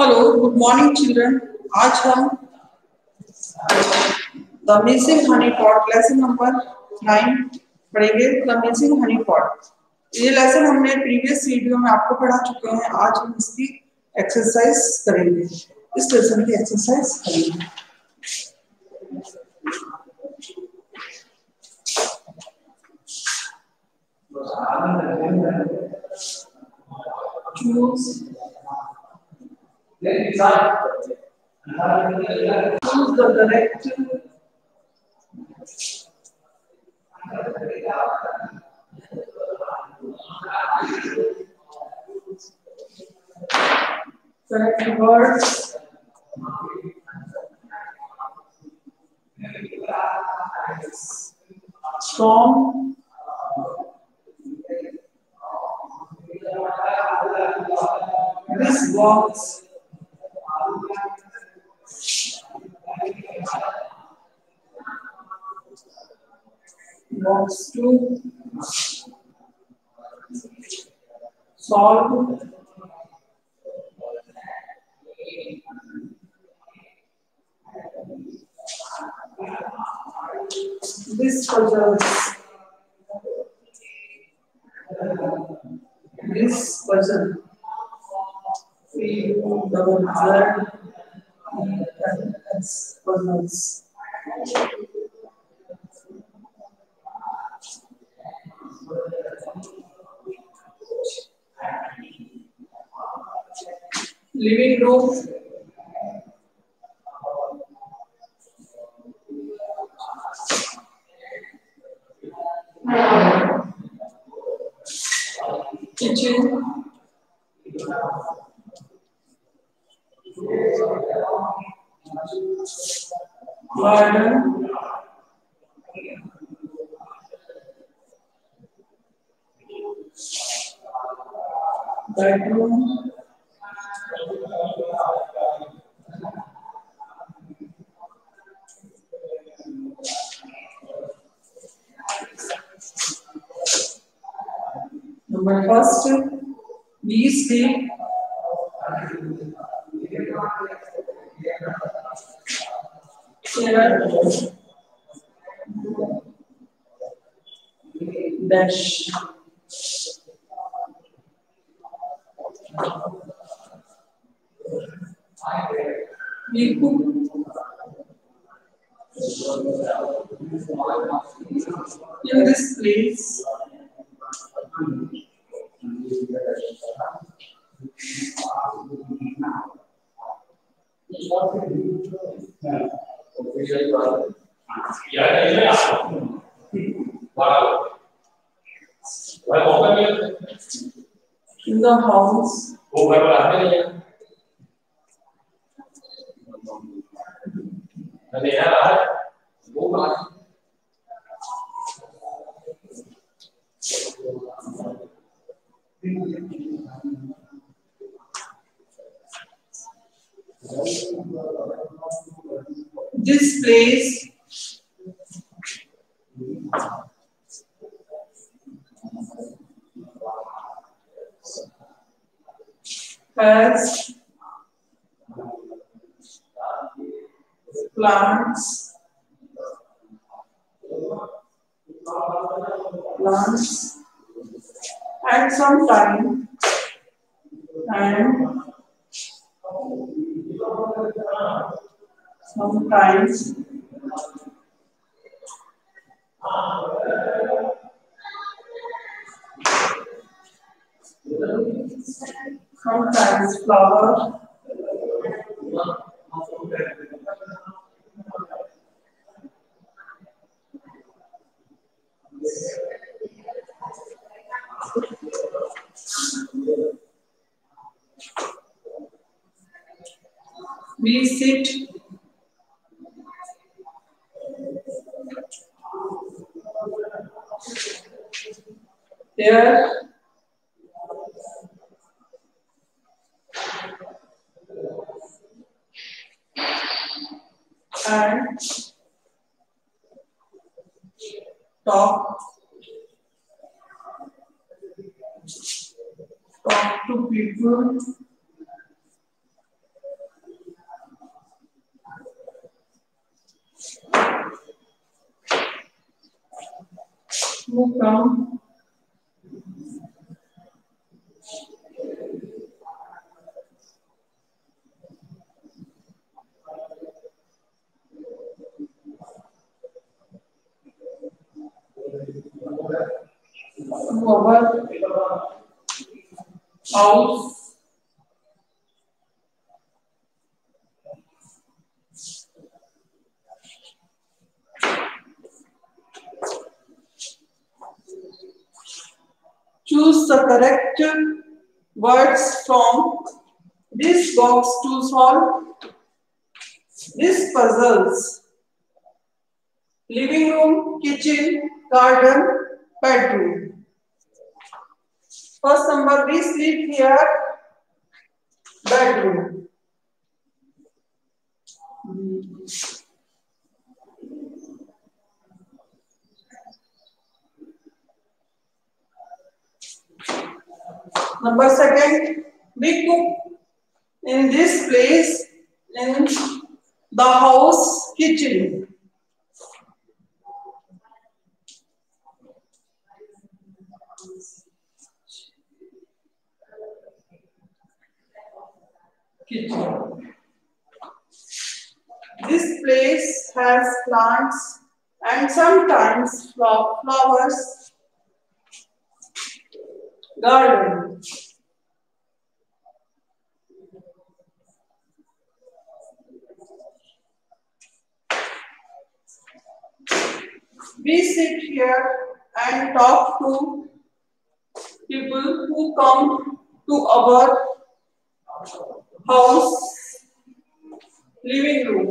Hello good morning children आज हम the missing honey pot lesson number nine पढ़ेंगे. The missing honey pot ये lesson हमने previous video में आपको पढ़ा चुके हैं. आज हम इसकी एक्सरसाइज करेंगे. इस लेसन की एक्सरसाइज करेंगे. Choose. Then decide. choose the correct correct words from this box box two solve this puzzles this puzzle. C double S puzzles living room kitchen garden bedroom. Number first, we sleep. Here. Dash. We cook. In this place. Y ahora que llega, wow. Vai voltar mesmo. Kingdom Homes. Ou vai para a Armênia. Também é lá. Vou lá. Thank you. This place has plants, plants, and sometime and sometimes. Sometimes flower. We sit here. And talk. Talk to people. Who come to our house choose the correct words from this box to solve these puzzles. Living room, kitchen, garden, bedroom. First number, we sleep here, bedroom. Number second, we cook in this place in the house kitchen. Kitchen. This place has plants and sometimes flowers. Garden. We sit here and talk to people who come to our house living room.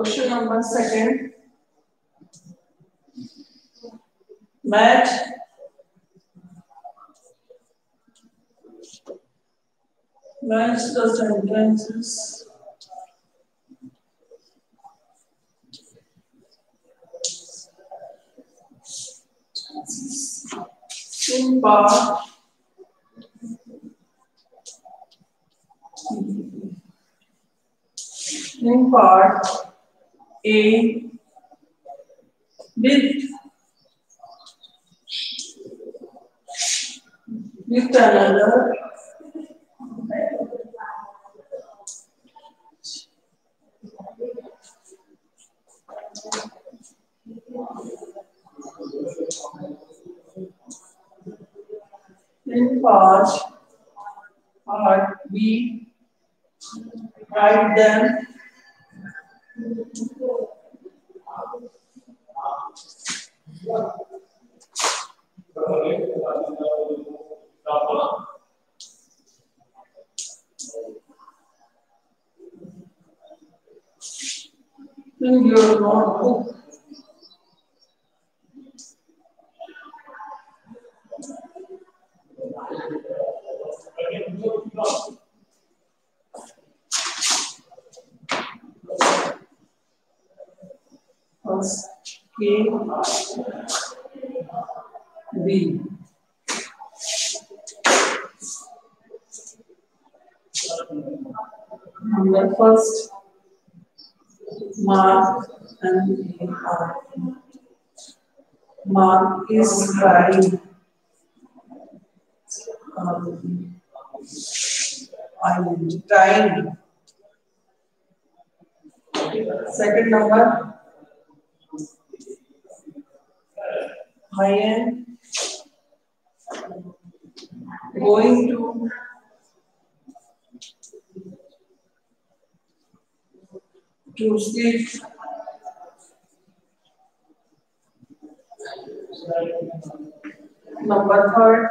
Question number second. Match match the sentences. In part in part A. With with another. B write them in your notebook. First K B. Number first Mark and R. Mark is trying. Um, I'm trying. Second number. I am going to to sleep. Number third.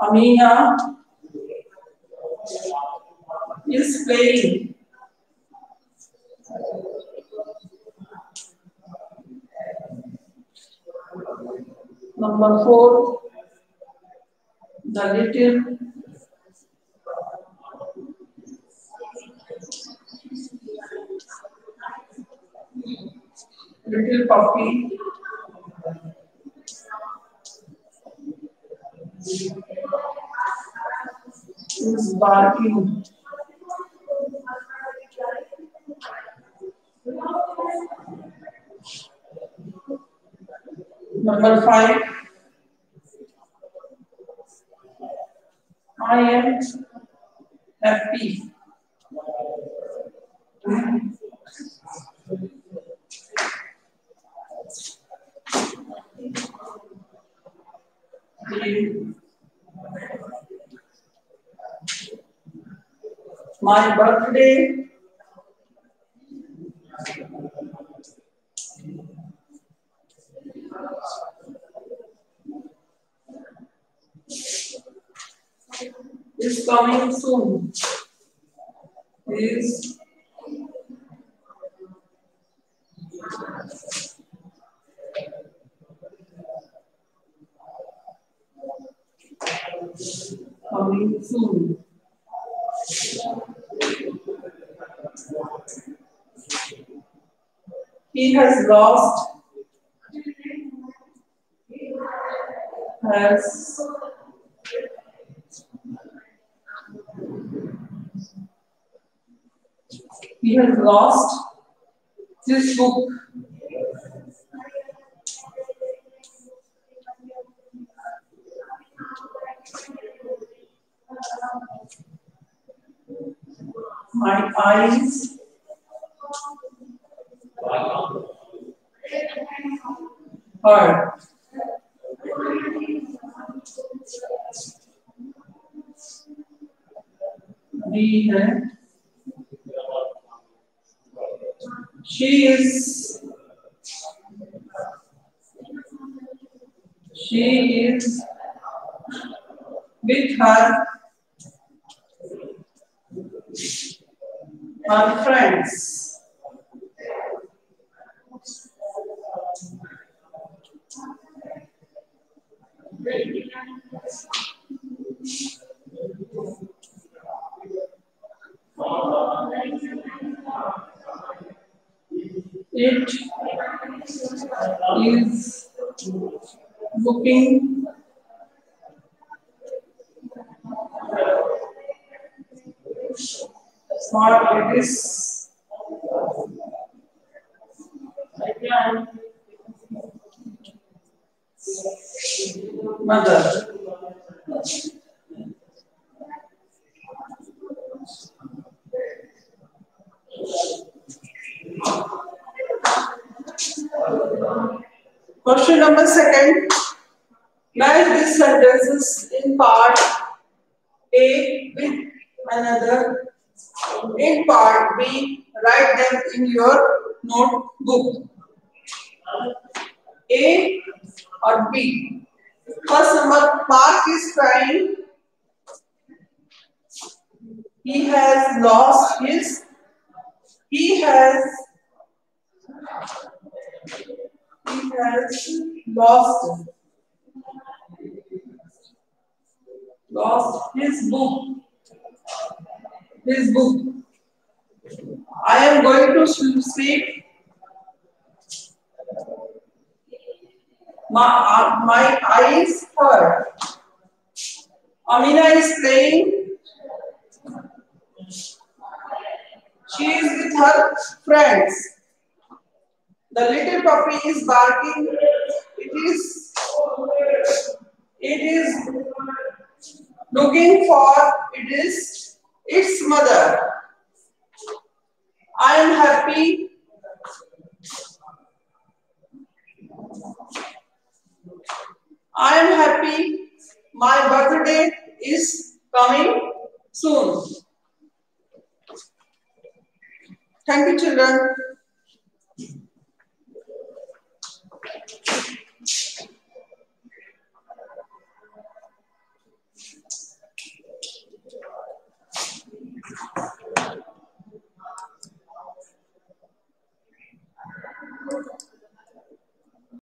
Amina is playing. Number four, the little little puppy is barking. Number five. I am happy. My birthday is coming soon. Is coming soon. He has lost has he has lost his book. My eyes hurt. दी है she is she is with her her friends it is looking smart it mother Question number second. Match these sentences in part A with another. In part B, write them in your notebook. A or B. First number, Mark is crying. He has lost his. He has he has lost lost his book his book i am going to sleep my uh, my eyes hurt amina is playing she is with her friends the little puppy is barking. It is it is looking for it is its mother. I am happy. I am happy. My birthday is coming soon. Thank you, children.